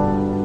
Amen.